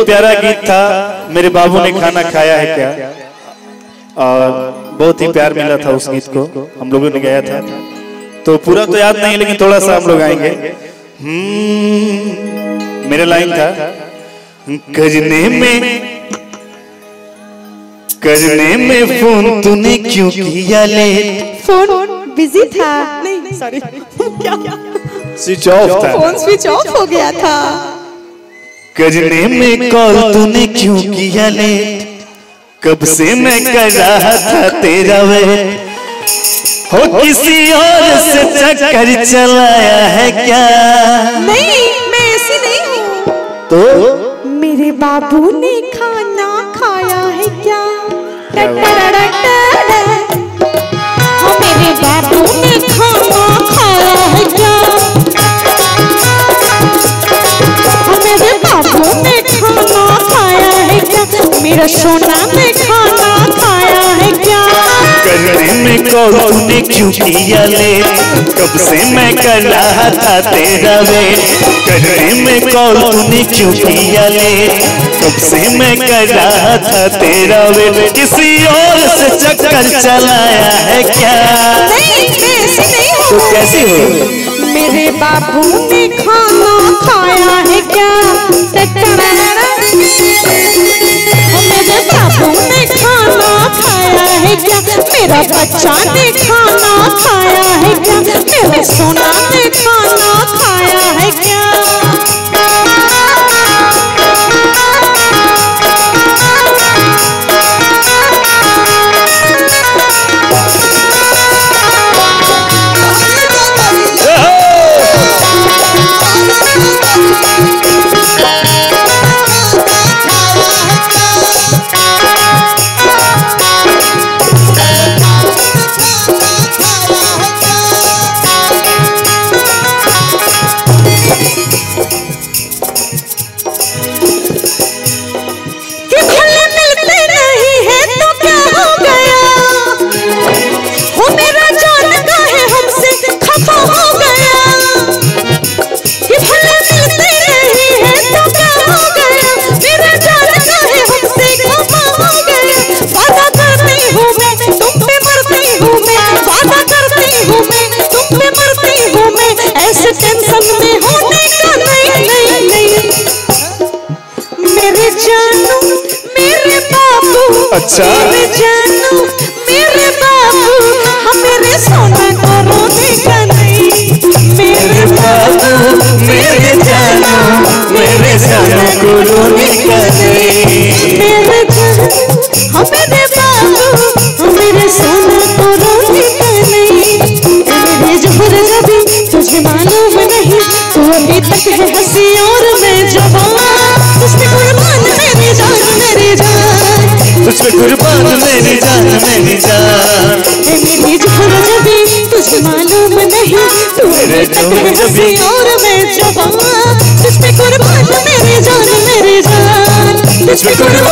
ही प्यारा गीत था। मेरे बाबू ने खाना खाया है क्या? और बहुत ही प्यार मिला था उस गीत को। हम लोगों ने गाया था। तो पूरा तो याद नहीं लेकिन थोड़ा सा हम लोग आएँगे। हम्म, मेरा लाइन था। करने में करने में फ़ोन तूने क्यों किया लेट फ़ोन बिज़ी था। नहीं सॉरी क्या? स्विच ऑफ़ था। फ़ोन स्विच ऑफ़ हो गया था। करने में कॉल तूने क्यों किया लेट? कब से मैं कर रहा था तेरा वेट हो किसी और से चक्कर चलाया है क्या? नहीं मैं ऐसी नहीं हूँ। तो? मेरे बाबू ने खाना खाया है क्या? मेरा सोना ने खाना खाया है क्या? करने में कॉल तूने क्यों किया लेट कब से मैं कर रहा था तेरा वेट करने में कॉल तूने क्यों किया लेट कब से मैं कर रहा था तेरा वेट किसी और से चक्कर चलाया है क्या? नहीं मैं नहीं तो कैसी हो? मेरे बाबू ने खाना खाया है क्या? बच्चा ने खाना खाया है क्या? मेरे सोना अच्छा। मेरे जानू मेरे बाबू मेरे सोना को रोने का नहीं मेरे बाबू मेरे जानू मेरे जानू को तुझ पे कुर्बान मेरी जान मेरी जान। मेरी जान जबी तुझे मालूम नहीं तू मेरे तक जबी। और मैं जवान। तुझ पे कुर्बान मेरी जान मेरी जान। तुझ पे कुर्बान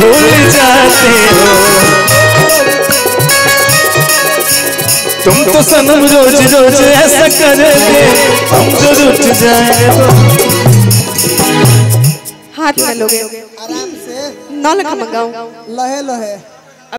भूल जाते हो। तुम तो सनम रोज रोज ऐसा करोगे हम जो रुक जाए हाथ में लोगे। आराम से। नौ लखा मंगाऊं। लहे लहे।